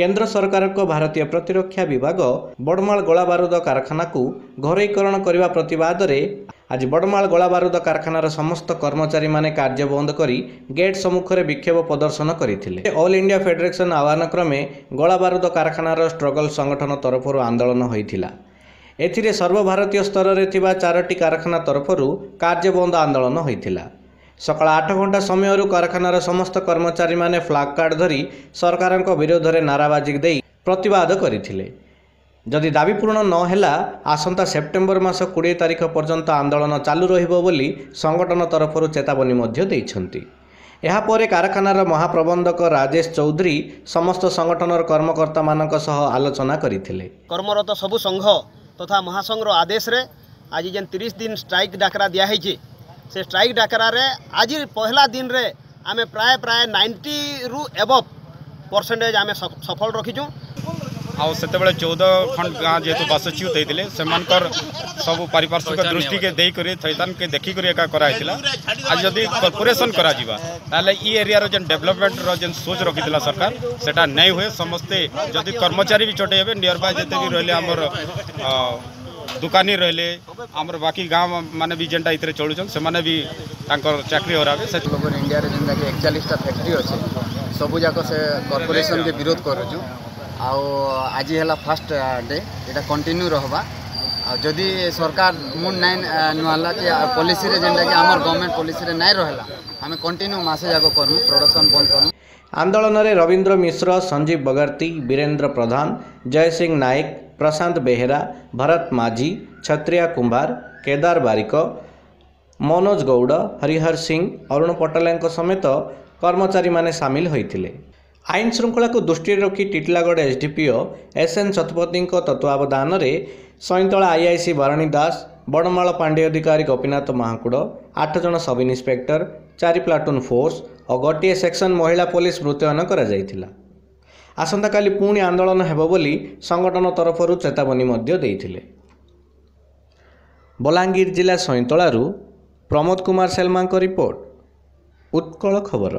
କେନ୍ଦ୍ର ସରକାରଙ୍କ ଭାରତୀୟ ପ୍ରତିରକ୍ଷା ବିଭାଗ ବଡ଼ମାଳ ଗୋଳାବାରୁଦ କାରଖାନାକୁ ଘରୋଇକରଣ କରିବା ପ୍ରତିବାଦରେ ଆଜି ବଡ଼ମାଳ ଗୋଳାବାରୁଦ କାରଖାନାର ସମସ୍ତ କର୍ମଚାରୀମାନେ କାର୍ଯ୍ୟ ବନ୍ଦ କରି ଗେଟ୍ ସମ୍ମୁଖରେ ବିକ୍ଷୋଭ ପ୍ରଦର୍ଶନ କରିଥିଲେ। ଅଲ୍ ଇଣ୍ଡିଆ ଫେଡେରେସନ୍ ଆହ୍ୱାନ କ୍ରମେ ଗୋଳାବାରୁଦ କାରଖାନାର ଷ୍ଟ୍ରଗଲ୍ ସଂଗଠନ ତରଫରୁ ଆନ୍ଦୋଳନ ହୋଇଥିଲା। ଏଥିରେ ସର୍ବଭାରତୀୟ ସ୍ତରରେ ଥିବା ଚାରୋଟି କାରଖାନା ତରଫରୁ କାର୍ଯ୍ୟ ବନ୍ଦ ଆନ୍ଦୋଳନ ହୋଇଥିଲା। ସକାଳ ଆଠ ଘଣ୍ଟା ସମୟରୁ କାରଖାନାର ସମସ୍ତ କର୍ମଚାରୀମାନେ ଫ୍ଲାଗ୍ କାର୍ଡ଼ ଧରି ସରକାରଙ୍କ ବିରୋଧରେ ନାରାବାଜି ଦେଇ ପ୍ରତିବାଦ କରିଥିଲେ। ଯଦି ଦାବି ପୂରଣ ନ ହେଲା ଆସନ୍ତା ସେପ୍ଟେମ୍ବର ମାସ କୋଡ଼ିଏ ତାରିଖ ପର୍ଯ୍ୟନ୍ତ ଆନ୍ଦୋଳନ ଚାଲୁ ରହିବ ବୋଲି ସଂଗଠନ ତରଫରୁ ଚେତାବନୀ ମଧ୍ୟ ଦେଇଛନ୍ତି। ଏହାପରେ କାରଖାନାର ମହାପ୍ରବନ୍ଧକ ରାଜେଶ ଚୌଧୁରୀ ସମସ୍ତ ସଂଗଠନର କର୍ମକର୍ତ୍ତାମାନଙ୍କ ସହ ଆଲୋଚନା କରିଥିଲେ। କର୍ମରତ ସବୁ ସଂଘ ତଥା ମହାସଂଘର ଆଦେଶରେ ଆଜି ଯେନ୍ ତିରିଶ ଦିନ ଷ୍ଟ୍ରାଇକ୍ ଡାକରା ଦିଆହେଇଛି ସେ ଷ୍ଟ୍ରାଇକ୍ ଡାକରାରେ ଆଜି ପହିଲା ଦିନରେ ଆମେ ପ୍ରାୟ ପ୍ରାୟ ନାଇଣ୍ଟିରୁ ଏବଭ୍ ପରସେଣ୍ଟେଜ୍ ଆମେ ସଫଳ ରଖିଛୁ ଆଉ ସେତେବେଳେ ଚଉଦ ଖଣ୍ଡ ଗାଁ ଯେହେତୁ ବାସଚ୍ୟୁତ ହେଇଥିଲେ ସେମାନଙ୍କର ସବୁ ପାରିପାର୍ଶ୍ୱିକ ଦୃଷ୍ଟିକେ ଦେଇକରି ଥଇଥାନକେ ଦେଖିକରି ଏକା କରାହେଇଥିଲା। ଆଜି ଯଦି କର୍ପୋରେସନ୍ କରାଯିବା ତାହେଲେ ଇ ଏରିଆର ଯେନ୍ ଡେଭଲପମେଣ୍ଟର ଯେନ୍ ସୋଚ ରଖିଥିଲା ସରକାର ସେଟା ନେଇ ହୁଏ। ସମସ୍ତେ ଯଦି କର୍ମଚାରୀ ବି ଛୋଟେ ହେବେ ନିୟର ବାଇ ଯେତେ ବି ରହିଲେ ଆମର ଦୋକାନୀ ରହିଲେ ଆମର ବାକି ଗାଁ ମାନେ ବି ଯେନ୍ଟା ଏଥିରେ ଚଳୁଛନ୍ ସେମାନେ ବି ତାଙ୍କର ଚାକିରି ହରାବେ ସେ ଗ୍ଲୋବାଲ ଇଣ୍ଡିଆରେ ଯେନ୍ଟାକି ଏକଚାଳିଶଟା ଫ୍ୟାକ୍ଟ୍ରି ଅଛି ସବୁ ଯାକ ସେ କର୍ପୋରେସନ୍କେ ବିରୋଧ କରୁଛୁ ଆଉ ଆଜି ହେଲା ଫାଷ୍ଟ ଡେ ଏଇଟା କଣ୍ଟିନ୍ୟୁ ରହବା ଆଉ ଯଦି ସରକାର ମୁଣ୍ଡ ନାଇଁ ନୁଆଲା କି ପଲିସିରେ ଯେନ୍ଟାକି ଆମର ଗଭର୍ଣ୍ଣମେଣ୍ଟ ପଲିସିରେ ନାଇଁ ରହେଲା ଆମେ କଣ୍ଟିନ୍ୟୁ ମାସେ ଯାକ କରମୁ ପ୍ରଡକ୍ସନ୍ ବନ୍ଦ କରମୁ ଆନ୍ଦୋଳନରେ ରବୀନ୍ଦ୍ର ମିଶ୍ର ସଞ୍ଜୀବ ବଗର୍ତ୍ତୀ ବୀରେନ୍ଦ୍ର ପ୍ରଧାନ ଜୟ ସିଂ ନାୟକ ପ୍ରଶାନ୍ତ ବେହେରା ଭରତ ମାଝୀ ଛତ୍ରିଆ କୁମ୍ଭାର କେଦାର ବାରିକ ମନୋଜ ଗୌଡ଼ ହରିହର ସିଂ ଅରୁଣ ପଟେଲଙ୍କ ସମେତ କର୍ମଚାରୀମାନେ ସାମିଲ ହୋଇଥିଲେ। ଆଇନ ଶୃଙ୍ଖଳାକୁ ଦୃଷ୍ଟିରେ ରଖି ଟିଟିଲାଗଡ଼ ଏସ୍ଡିପିଓ ଏସ୍ଏନ୍ ଶତପଥୀଙ୍କ ତତ୍ତ୍ୱାବଧାନରେ ସଇଁତଳା ଆଇଆଇସି ବାରଣୀ ଦାସ ବଡ଼ମାଳ ପାଣ୍ଡି ଅଧିକାରୀ ଗୋପୀନାଥ ମହାକୁଡ଼ ଆଠ ଜଣ ସବ୍ ଇନ୍ସପେକ୍ଟର ଚାରି ପ୍ଲାଟୁନ୍ ଫୋର୍ସ ଓ ଗୋଟିଏ ସେକ୍ସନ ମହିଳା ପୋଲିସ ମୁତୟନ କରାଯାଇଥିଲା। ଆସନ୍ତାକାଲି ପୁଣି ଆନ୍ଦୋଳନ ହେବ ବୋଲି ସଂଗଠନ ତରଫରୁ ଚେତାବନୀ ମଧ୍ୟ ଦେଇଥିଲେ। ବଲାଙ୍ଗୀର ଜିଲ୍ଲା ସଇଁତଳାରୁ ପ୍ରମୋଦ କୁମାର ଶେଲମାଙ୍କ ରିପୋର୍ଟ ଉତ୍କଳ ଖବର।